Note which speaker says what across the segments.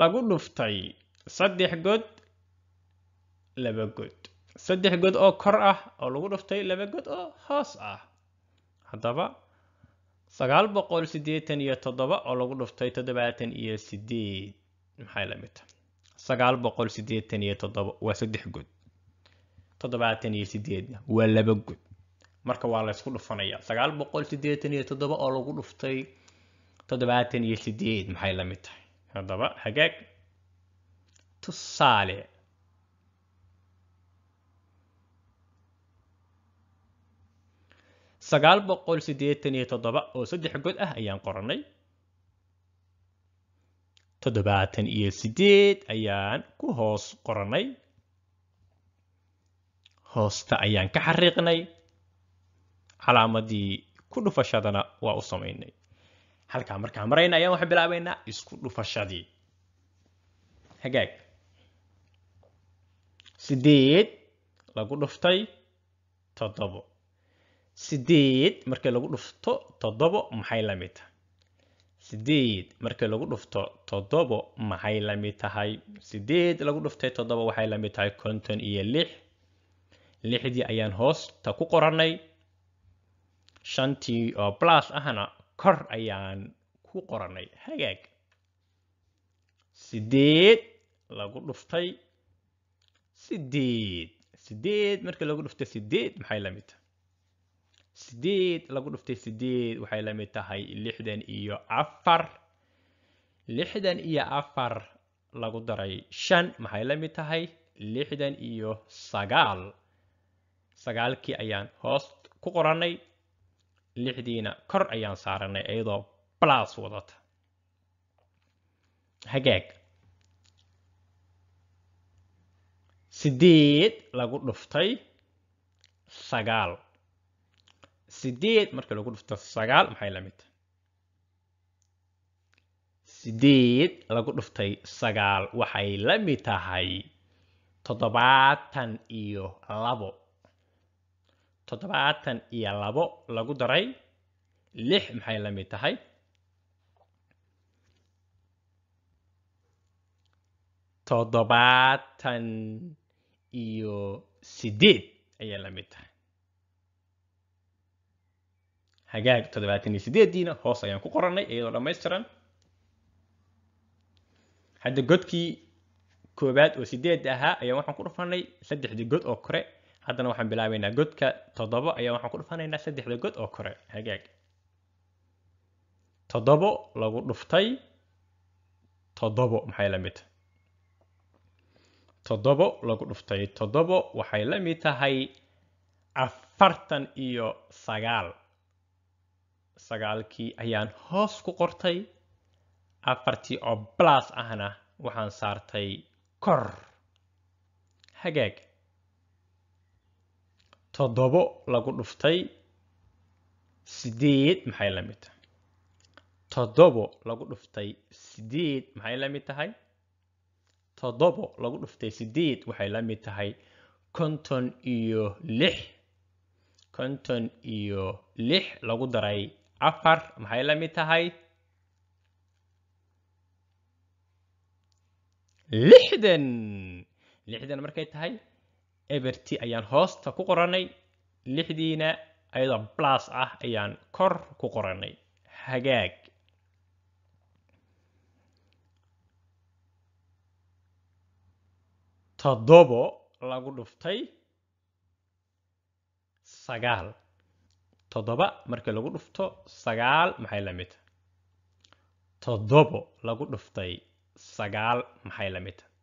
Speaker 1: lagu dhuftay saddex god laba god. Saddex god oo kor ah oo lagu dhuftay laba god oo hoos ah. Haddaba sagaal boqol siddeetan iyo toddoba oo lagu dhuftay toddobaatan iyo sideed maxay la mid tahay sagaal boqol siddeetan iyo toddoba waa saddex god. Toddobaatan iyo sideedna waa laba god. Marka waa laysku dhufanayaa. Sagaal boqol siddeetan iyo toddoba oo lagu dhuftay toddobaatan iyo sideed maxay la mid tahay haddaba hagaag tusaale sagaal boqol siddeetan iyo toddoba oo saddex god ah ayaan qorannay toddobaatan iyo sideed ayaan ku hoos qorannay hoosta ayaan ka xariiqnay calaamadii ku dhufashadana waa u samaynay halkaa markaan marayna ayaan waxaan bilaabaynaa isku dhufashadii. Hagaag. Sideed lagu dhuftay toddobo. Sideed markii lagu dhufto toddobo maxay la mid tahay? Sideed markii lagu dhufto toddobo maxay la mid tahay? Sideed lagu dhuftay toddobo waxay la mid tahay konton iyo lix. Lixdii ayaan hoosta ku qorannay shantii oo plus ahna kor ayaan ku qorannay hagaag. Sideed lagu dhuftay. Sideed. Sideed markii lagu dhuftay sideed maxay la mid tahay? Sideed lagu dhuftay sideed waxay la mid tahay lixdan iyo afar. Lixdan iyo afar lagu daray shan maxay la mid tahay? Lixdan iyo sagaal. Sagaalkii ayaan hoos ku qorannay lixdiina kor ayaan saaranay iyadoo plus wadata. Hagaag sideed lagu dhuftay sagaal. Sideed marka lagu dhufto sagaal maxay la mid? Tahay sideed lagu dhuftay sagaal waxay la mid tahay toddobaatan iyo labo toddobaatan iyo labo lagu daray lix maxay la mid tahay? toddobaatan iyo sideed ayay la mid tahay. Hagaag toddobaatan iyo sideeddiina hoos ayaan ku qorannay iyadoo dhammaystiran. Hadda godkii koowaad oo sideed ahaa ayaan waxaan ku dhufannay saddexdii god oo kore haddana waxaan bilaabaynaa godka toddobo ayaa waxaan ku dhufanaynaa saddexda god oo kore. Hagaag. Toddobo lagu dhuftay toddobo maxay la mid tahay? Toddobo lagu dhuftay toddobo waxay la mid tahay afartan iyo sagaal. Sagaalkii ayaan hoos ku qortay afartii oo plus ahna waxaan saartay kor. Hagaag toddobo lagu dhuftay sideed maxay la mid tahay? Toddobo lagu dhuftay sideed maxay la mid tahay? Toddobo lagu dhuftay sideed waxay la mid tahay konton iyo lix. Konton iyo lix lagu daray afar maxay la mid tahay? Lixdan. Lixdan markay tahay eberti ayaan hoosta ku qorannay lixdiina ayadoo plus ah ayaan kor ku qorannay hagaag. Toddobo lagu dhuftay. Sagaal. Toddoba markii lagu dhufto sagaal maxay la mid? Tahay toddobo lagu dhuftay sagaal maxay la mid? Tahay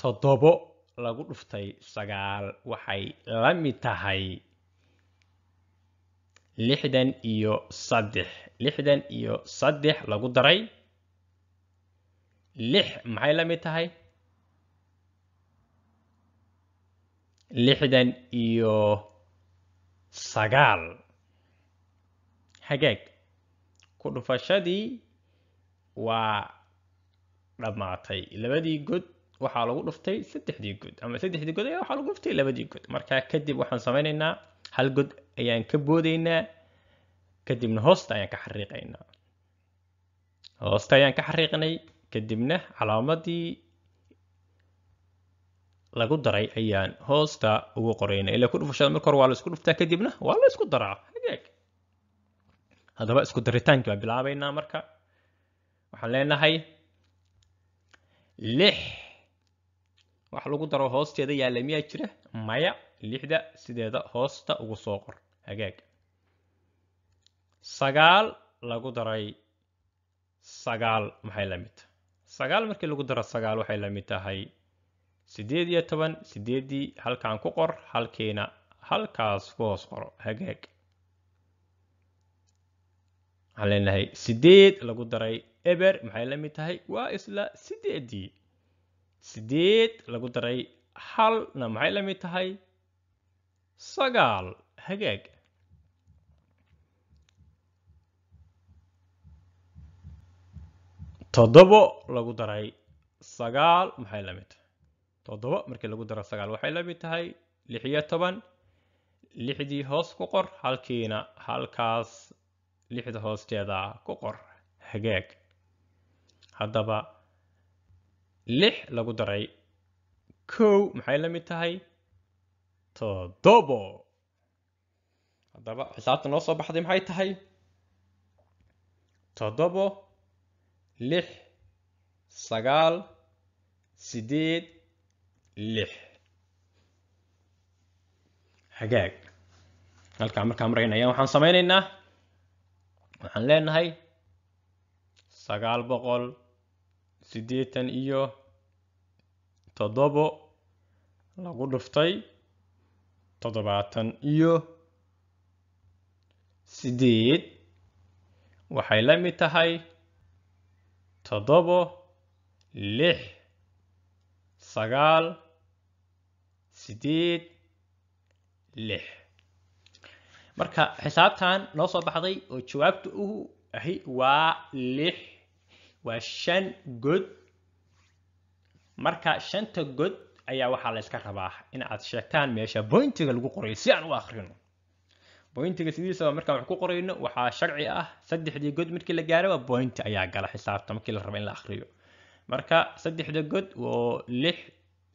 Speaker 1: toddobo lagu dhuftay sagaal waxay la mid tahay lixdan iyo saddex lixdan iyo saddex lagu daray. Lix maxay la mid tahay? Lixdan iyo sagaal. Hagaag ku dhufashadii waa dhammaatay. Labadii god waxaa lagu dhuftay saddexdii god ama saddexdii god ayaa waxaa lagu dhuftay labadii god markaa kadib waxaan samaynaynaa hal god ayaan ka boodaynaa kadibna hoosta ayaan ka xariiqaynaa. Hoosta ayaan ka xariiqnay kadibna calaamadii lagu daray ayaan hoosta ugu qoraynay. Ilaa ku dhufashada marka hore waa la isku dhuftaa kadibna waa la isku daraa. Hagaag haddaba isku daritaankii baa bilaabaynaa marka. Waxaan leenahay lix wax lagu daro hoosteeda yaalla miyaa jira. Maya lixda sideeda hoosta ugu soo qor. Hagaag. Sagaal lagu daray sagaal maxay la mid? Sagaal markii lagu daro sagaal waxay la mid tahay siddeed iyo toban siddeeddii halkan ku qor halkiina halkaas ku hoos qoro hagaag. Waxaan leenahay siddeed lagu daray eber maxay la mid tahay? Waa isla siddeeddii siddeed lagu daray halna maxay la mid tahay? Sagaal hagaag toddobo lagu daray sagaal maxay la mid? Tahay toddobo markii lagu daro sagaal waxay la mid tahay lix iyo toban. Lixdii hoos ku qor halkiina halkaas lixda hoosteeda ku qor hagaag haddaba lix lagu daray. Kow maxay la mid tahay? Toddobo. Haddaba xisaabta noo soo baxday maxay tahay? Toddobo lix sagaal siddeed lix. Hagaag. Halkaa markaa marayna ayaan waxaan samaynaynaa. Waxaan leenahay sagaal boqol siddeetan iyo toddobo lagu dhuftay toddobaatan iyo siddeed. Waxay la mid tahay toddobo lix sagaal siddeed lix. Marka xisaabtan noo soo baxday oo jawaabta u ahi waa lix waa shan god. Marka shanta god ayaa waxaa la yska rabaa in aad sheegtaan meesha bointiga lagu qorayo si aan u akhrino bointiga sidiisaba markaan wax ku qorayno waxaa sharci ah saddexdii god markii la gaaraba bointi ayaa gala xisaabta markii la rabo in la akhriyo. Marka saddexda god oo lix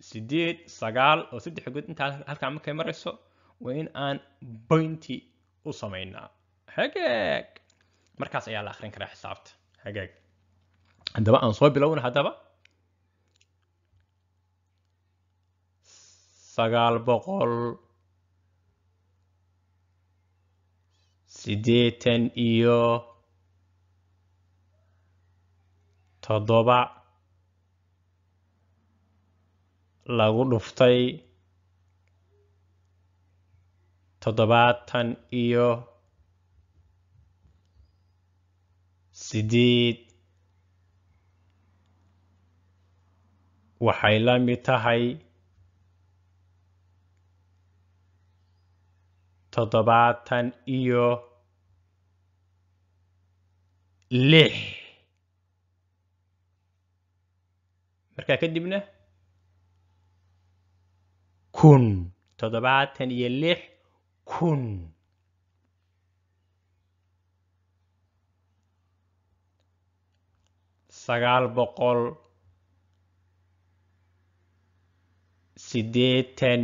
Speaker 1: sideed sagaal oo saddex god intaa halkaa markay marayso waa in aan bointi u samaynaa hagaag markaas ayaa la akhrin karaa xisaabta. Hagaag haddaba aan soo bilowna haddaba sagaal boqol siddeetan iyo toddoba lagu dhuftay toddobaatan iyo siddeed waxay la mid tahay toddobaatan iyo lix. Markaa kadibna kun. Toddobaatan iyo lix kun. Sagaal boqol siddeetan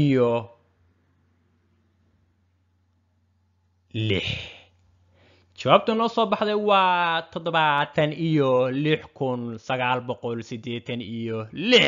Speaker 1: iyo lix. Jawaabta noo soo baxday waa toddobaatan iyo lix kun sagaal boqol siddeetan iyo lix